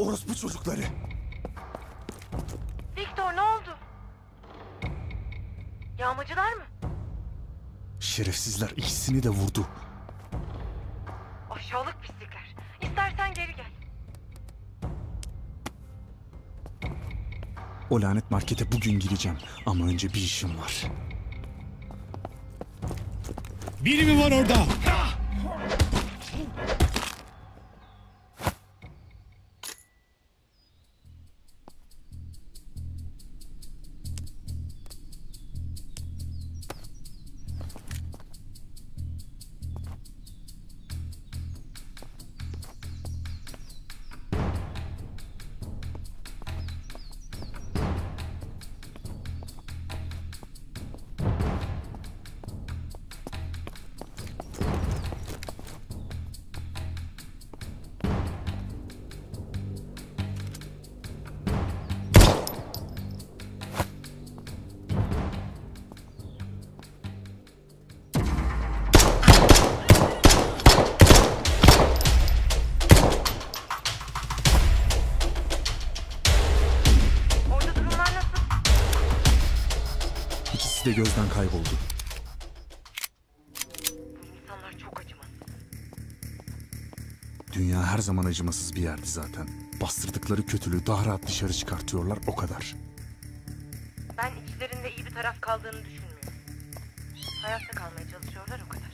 Orospu çocukları. Victor ne oldu? Yağmacılar mı? Şerefsizler ikisini de vurdu. Aşağılık pislikler. İstersen geri gel. O lanet markete bugün gireceğim. Ama önce bir işim var. Biri mi var orada? İkisi de gözden kayboldu. İnsanlar çok acımasız. Dünya her zaman acımasız bir yerdi zaten. Bastırdıkları kötülüğü daha rahat dışarı çıkartıyorlar o kadar. Ben içlerinde iyi bir taraf kaldığını düşünmüyorum. Hayatta kalmaya çalışıyorlar o kadar.